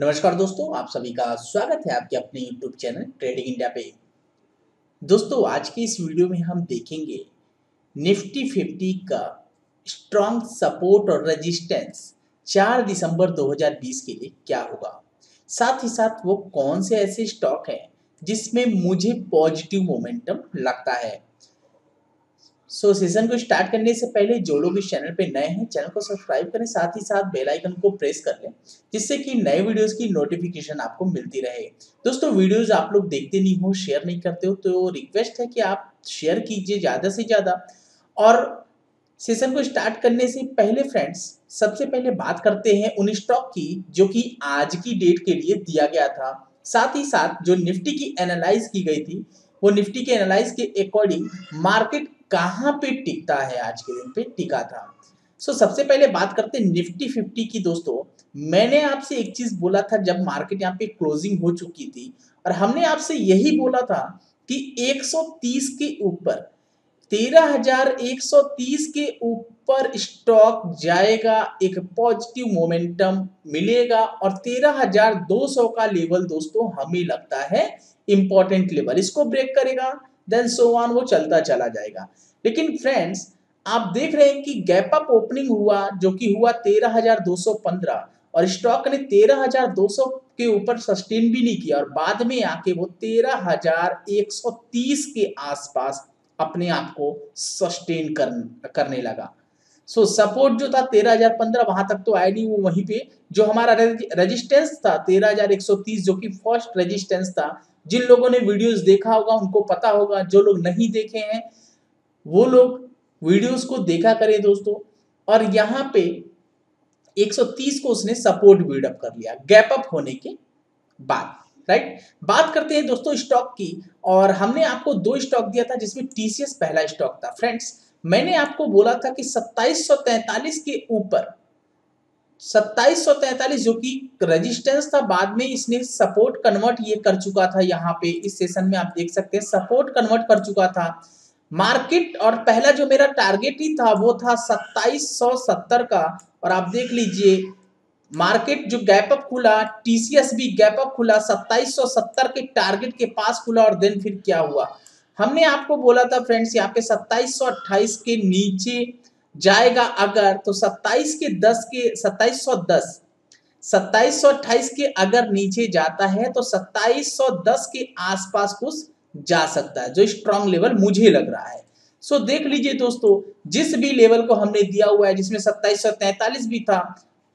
नमस्कार दोस्तों, आप सभी का स्वागत है आपके अपने YouTube चैनल ट्रेडिंग इंडिया पे। दोस्तों, आज के इस वीडियो में हम देखेंगे निफ्टी फिफ्टी का स्ट्रॉन्ग सपोर्ट और रेजिस्टेंस 4 दिसंबर 2020 के लिए क्या होगा? साथ ही साथ वो कौन से ऐसे स्टॉक हैं जिसमें मुझे पॉजिटिव मोमेंटम लगता है? सो so, सेशन को स्टार्ट करने से पहले जो लोग इस चैनल पे नए हैं चैनल को सब्सक्राइब करें साथ ही साथ बेल आइकन को प्रेस कर लें जिससे कि नए वीडियोस की नोटिफिकेशन आपको मिलती रहे। दोस्तों वीडियोस आप लोग देखते नहीं हो शेयर नहीं करते हो तो रिक्वेस्ट है कि आप शेयर कीजिए ज़्यादा से ज़्यादा। और सेशन को स्टार्ट करने से पहले फ्रेंड्स सबसे पहले बात करते हैं उन स्टॉक की जो कि आज की डेट के लिए दिया गया था। साथ ही साथ जो निफ्टी की एनालाइज की गई थी वो निफ्टी के एनालाइज के अकॉर्डिंग मार्केट कहाँ पे टिकता है? आज के दिन पे टिका था। सो so, सबसे पहले बात करते हैं निफ्टी फिफ्टी की दोस्तों। मैंने आपसे एक चीज़ बोला था जब मार्केट यहाँ पे क्लोजिंग हो चुकी थी और हमने आपसे यही बोला था कि 130 के ऊपर 13,130 के ऊपर स्टॉक जाएगा एक पॉजिटिव मोमेंटम मिलेगा और 13,200 का लेवल दोस्तों हमें लगता है इंपॉर्टेंट लेवल इसको ब्रेक करेगा। देन सो ऑन वो चलता चला जाएगा। लेकिन फ्रेंड्स आप देख रहे हैं कि गैप अप ओपनिंग हुआ जो कि हुआ 13,215 और स्टॉक ने 13,200 के ऊपर सस्टेन भी नहीं किया और बाद में आके वो 13,130 के आसपास अपने आप को सस्टेन कर, करने लगा। सो so, सपोर्ट जो था तेरह हज़ार पंद्रह वहाँ तक तो आया नहीं वो वहीं पे जो हमारा रेजिस्टेंस था तेरह हज़ार एक सौ तीस जो कि फ़र्स्ट रेजिस्टेंस था जिन लोगों ने वीडियोस देखा होगा, उनको पता होगा, जो लोग नहीं देखे हैं, वो लोग वीडियोस को देखा करें दोस्तों। और यहाँ पे 130 को उसने सपोर्ट बिल्डअप कर लिया गैप अप होने के बाद राइट बात करते हैं दोस्तों स्टॉक की, और हमने आपको दो स्टॉक दिया था, जिसमें टीसीएस पहला स्टॉक था। फ्रेंड्स मैंने आपको बोला था कि 2743 के ऊपर 2743 जो कि रेजिस्टेंस था, बाद में इसने सपोर्ट कन्वर्ट ये कर चुका था यहाँ पे। इस सेशन में आप देख सकते हैं सपोर्ट कन्वर्ट कर चुका था। मार्केट और पहला जो मेरा टारगेट ही था, वो था 2770 का। और आप देख लीजिए मार्केट जो गैप अप खुला टीसीएस भी गैप अप खुला 2770 के टारगेट के पास खुला और देन फिर क्या हुआ? हमने आपको बोला था फ्रेंड्स यहाँ पे 2728 के नीचे जाएगा अगर तो 27 के 10 के 2710 2728 के अगर नीचे जाता है तो 2710 के आसपास कुछ जा सकता है जो स्ट्रॉन्ग लेवल मुझे लग रहा है। सो so, देख लीजिए दोस्तों जिस भी लेवल को हमने दिया हुआ है जिसमें 2743 भी था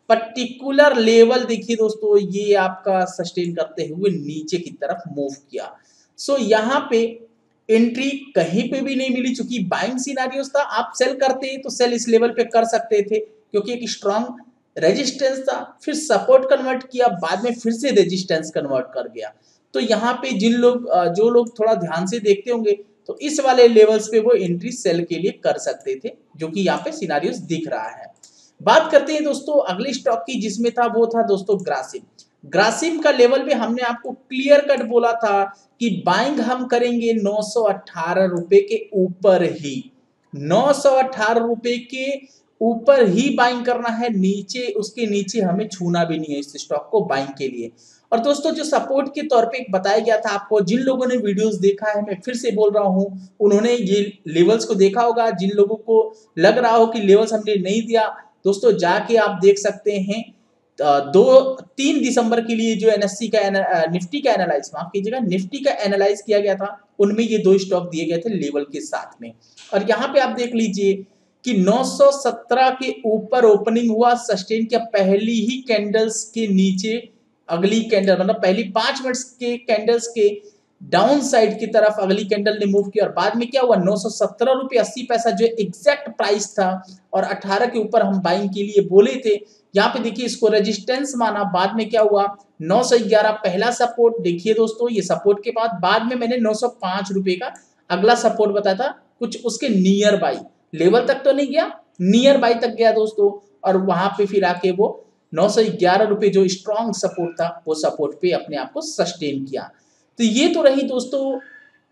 पर्टिकुलर लेवल देखिए दोस्तों ये आपका सस्टेन करते हुए नीचे की तरफ़ मूव किया। सो so, यहाँ पे एंट्री कहीं पे भी नहीं मिली, चूँकि बाइंग सीनारियोस था, आप सेल करते तो सेल इस लेवल पे कर सकते थे, क्योंकि एक स्ट्रॉन्ग रेजिस्टेंस था, फिर सपोर्ट कन्वर्ट किया, बाद में फिर से रेजिस्टेंस कन्वर्ट कर गया। तो यहाँ पे जिन लोग जो लोग थोड़ा ध्यान से देखते होंगे तो इस वाले लेवल्स पे वो एंट्री सेल के लिए कर सकते थे, जो कि यहाँ पे सिनारियोस दिख रहा है। बात करते हैं दोस्तों, अगले स्टॉक की जिसमें था, वो था दोस्तों ग्रासिम ग्रासिम का लेवल भी हमने आपको क्लियर कट बोला था कि बाइंग हम करेंगे नौ सौ रुपए के ऊपर ही। नौ सौ रुपए के ऊपर ही बाइंग करना है, नीचे, उसके नीचे हमें छूना भी नहीं है इस स्टॉक को बाइंग के लिए। और दोस्तों, जो सपोर्ट के तौर पे बताया गया था आपको, जिन लोगों ने वीडियोस देखा है, मैं फिर से बोल रहा हूँ, उन्होंने ये लेवल्स को देखा होगा, जिन लोगों को लग रहा हो कि लेवल्स हमने नहीं दिया, दोस्तों, जाके आप देख सकते हैं। दो, तीन दिसंबर के लिए जो एनएससी का निफ्टी का एनालाइज माफ़ कीजिएगा, निफ्टी का एनालाइज किया गया था, उनमें ये दो स्टॉक दिए गए थे लेवल के साथ में। और यहाँ पे आप देख लीजिए कि 917 के ऊपर ओपनिंग हुआ सस्टेन किया, पहली ही कैंडल्स के नीचे, अगली कैंडल मतलब पहली पाँच मिनट्स के कैंडल्स के डाउन साइड की तरफ़ अगली कैंडल ने मूव किया और बाद में क्या हुआ? नौ सौ सत्रह रुपये अस्सी पैसा जो एग्जैक्ट प्राइस था और अठारह के ऊपर हम बाइंग के लिए बोले थे। यहाँ पे देखिए इसको रेजिस्टेंस माना। बाद में क्या हुआ? 911 पहला सपोर्ट देखिए दोस्तों, ये सपोर्ट के बाद बाद में मैंने नौ सौ पाँच रुपए का अगला सपोर्ट बताया था। कुछ उसके नियर बाई लेवल तक तो नहीं गया नियर बाई तक गया दोस्तों। और वहाँ पे फिर आके वो नौ सौ ग्यारह रुपए जो स्ट्रॉन्ग सपोर्ट था, वो सपोर्ट पे अपने आप को सस्टेन किया। तो ये तो रही दोस्तों,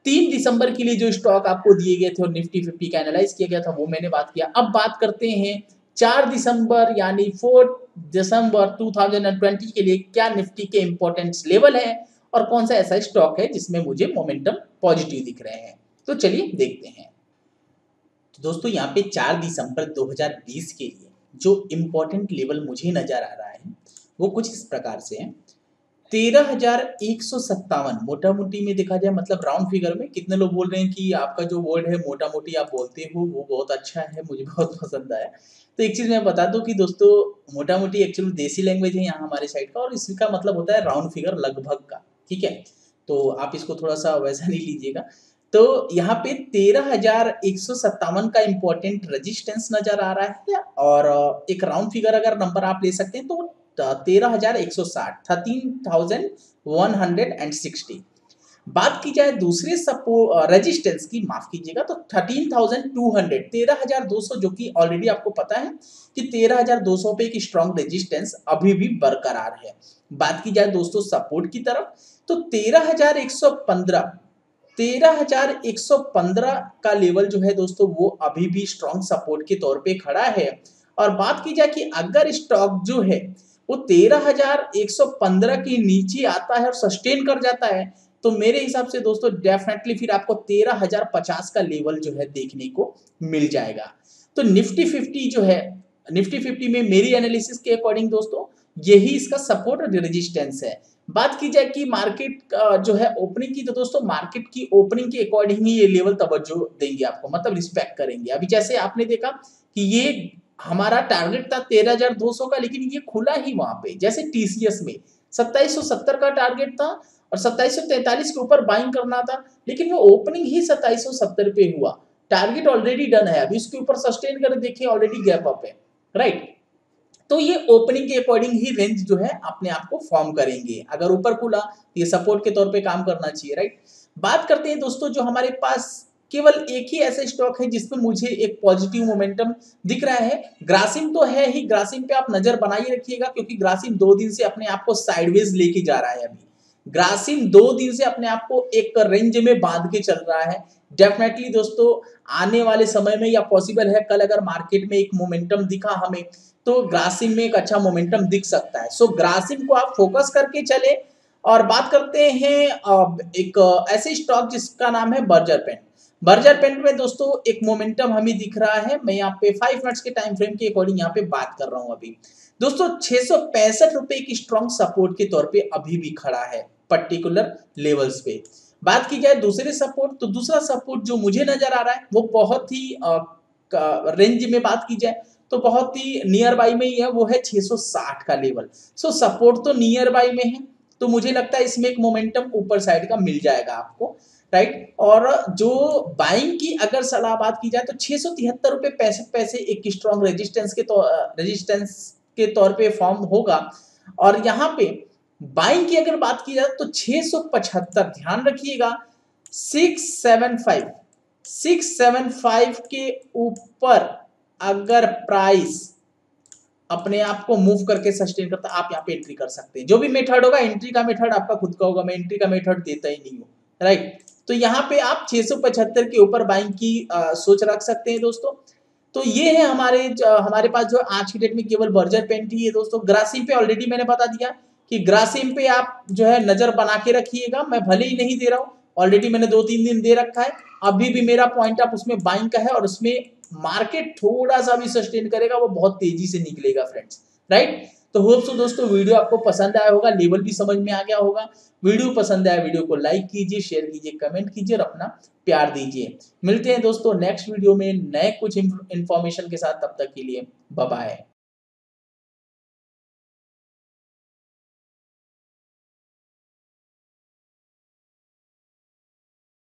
तीन दिसंबर के लिए जो स्टॉक आपको दिए गए थे और निफ्टी फिफ्टी का एनालाइज किया गया था, वो मैंने बात किया। अब बात करते हैं चार दिसंबर यानी फोर्थ दिसंबर 2020 के लिए क्या निफ्टी के इंपॉर्टेंस लेवल है और कौन सा ऐसा स्टॉक है जिसमें मुझे मोमेंटम पॉजिटिव दिख रहे हैं। तो चलिए देखते हैं। तो दोस्तों, यहाँ पे चार दिसंबर 2020 के लिए जो इम्पोर्टेंट लेवल मुझे नज़र आ रहा है, वो कुछ इस प्रकार से है। तेरह हज़ार एक सौ सत्तावन। मोटा मोटी में देखा जाए मतलब राउंड फिगर में कितने लोग बोल रहे हैं कि आपका जो वर्ड है मोटा मोटी आप बोलते हो, वो बहुत अच्छा है, मुझे बहुत पसंद आया। तो एक चीज़ मैं बता दूँ कि दोस्तों मोटा मोटी एक्चुअली देसी लैंग्वेज है यहाँ हमारे साइड का, और इसका मतलब होता है राउंड फिगर लगभग का, ठीक है? तो आप इसको थोड़ा सा वैसा नहीं लीजिएगा। तो यहाँ पे तेरह हज़ार एक सौ सत्तावन का इम्पोर्टेंट रजिस्टेंस नज़र आ रहा है, और एक राउंड फिगर अगर नंबर आप ले सकते हैं तो तेरह हज़ार एक सौ साठ thirteen thousand one hundred and sixty बात की जाए दूसरे सपो रेजिस्टेंस की, माफ़ कीजिएगा तो थर्टीन थाउज़ेंड टू हंड्रेड तेरह हज़ार दो सौ, जो कि ऑलरेडी आपको पता है कि तेरह हज़ार दो सौ पे एक स्ट्रॉन्ग रेजिस्टेंस अभी भी बरकरार है। बात की जाए दोस्तों सपोर्ट की तरफ़ तो तेरह हज़ार एक सौ पंद्रह, तेरह हज़ार एक सौ पंद्रह का लेवल जो है दोस्तों, वो अभी भी स्ट्रॉन्ग सपोर्ट के तौर पे खड़ा है। और बात की जाए कि अगर स्टॉक जो है वो तेरह हज़ार एक सौ पंद्रह के नीचे आता है और सस्टेन कर जाता है। तो मेरे हिसाब से दोस्तों डेफिनेटली फिर आपको तेरह हज़ार पचास का लेवल जो है देखने को मिल जाएगा। तो निफ्टी फिफ्टी जो है, निफ्टी फिफ्टी में मेरी एनालिसिस के अकॉर्डिंग दोस्तों, यही इसका सपोर्ट और रेजिस्टेंस है। बात की जाए कि मार्केट जो है ओपनिंग की तो दोस्तों मार्केट की ओपनिंग के अकॉर्डिंग ही ये लेवल तवज्जो देंगे आपको मतलब रिस्पेक्ट करेंगे। अभी जैसे आपने देखा कि ये हमारा टारगेट था तेरह हज़ार दो सौ का, लेकिन ये खुला ही वहाँ पे, जैसे टीसीएस में। सत्ताईस सौ सत्तर का टारगेट था और सत्ताईस सौ तैतालीस के ऊपर बाइंग करना था, लेकिन वो ओपनिंग ही सत्ताईस सौ सत्तर पे हुआ। टारगेट ऑलरेडी डन है, अभी उसके ऊपर सस्टेन कर, देखिए ऑलरेडी गैप अप है राइट तो ये ओपनिंग के अकॉर्डिंग ही रेंज जो है, अपने आप को फॉर्म करेंगे। अगर ऊपर खुला तो ये सपोर्ट के तौर पे काम करना चाहिए राइट बात करते हैं दोस्तों, जो हमारे पास केवल एक ही ऐसा स्टॉक है जिसमें मुझे एक पॉजिटिव मोमेंटम दिख रहा है। ग्रासिम तो है ही ग्रासिम पे आप नज़र बनाए रखिएगा क्योंकि ग्रासिम दो दिन से अपने आप को साइडवेज लेके जा रहा है अभी। ग्रासिम दो दिन से अपने आप को एक रेंज में बाँध के चल रहा है। डेफिनेटली दोस्तों आने वाले समय में या पॉसिबल है कल अगर मार्केट में एक मोमेंटम दिखा हमें तो ग्रासिम में एक अच्छा मोमेंटम दिख सकता है। सो so, ग्रासिम को आप फोकस करके चले। और बात करते हैं एक ऐसे स्टॉक जिसका नाम है बर्जर पेंट बर्जर पेंट में दोस्तों एक मोमेंटम हमें दिख रहा है। मैं यहाँ पे फाइव मिनट्स के टाइम फ्रेम के अकॉर्डिंग यहाँ पे बात कर रहा हूँ अभी। दोस्तों छह सौ पैंसठ रुपए की स्ट्रॉन्ग सपोर्ट के तौर पे अभी भी खड़ा है पर्टिकुलर लेवल्स पे। बात की जाए दूसरे सपोर्ट तो दूसरा सपोर्ट जो मुझे नज़र आ रहा है वो बहुत ही रेंज में बात की जाए तो बहुत ही नियर बाई में ही है वो है 660 का लेवल सो so, सपोर्ट तो नियर बाई में है तो मुझे लगता है इसमें एक मोमेंटम ऊपर साइड का मिल जाएगा आपको। राइट और जो बाइंग की अगर सलाह बात की जाए तो छह सौ तिहत्तर रुपए पैसे पैसे एक स्ट्रॉन्ग रेजिस्टेंस के तौर रेजिस्टेंस के तौर पे फॉर्म होगा। और यहाँ पे बाइंग की अगर बात की जाए तो छह सौ पचहत्तर, ध्यान रखिएगा। Six seven five six seven five के ऊपर अगर प्राइस अपने आप को मूव करके सस्टेन करता, आप यहाँ पे एंट्री कर सकते हैं। जो भी मेथड होगा एंट्री का मेथड आपका खुद का होगा। मैं एंट्री का मेथड देता ही नहीं हूँ। राइट तो यहाँ पे आप छह सौ पचहत्तर के ऊपर बाइंग की आ, सोच रख सकते हैं दोस्तों। तो ये है हमारे हमारे पास जो आज की डेट में केवल बर्जर पेंट ही है दोस्तों ग्रासिम पे ऑलरेडी मैंने बता दिया कि ग्रासिम पे आप जो है नज़र बना के रखिएगा। मैं भले ही नहीं दे रहा हूँ ऑलरेडी मैंने दो तीन दिन दे रखा है। अभी भी मेरा पॉइंट आप उसमें बाइंग का है और उसमें मार्केट थोड़ा सा भी सस्टेन करेगा वो बहुत तेज़ी से निकलेगा फ्रेंड्स राइट तो होप सो दोस्तों, वीडियो आपको पसंद आया होगा, लेवल भी समझ में आ गया होगा। वीडियो पसंद आया, वीडियो को लाइक कीजिए शेयर कीजिए कमेंट कीजिए और अपना प्यार दीजिए। मिलते हैं दोस्तों नेक्स्ट वीडियो में नए कुछ इन्फॉर्मेशन के साथ, तब तक के लिए बाय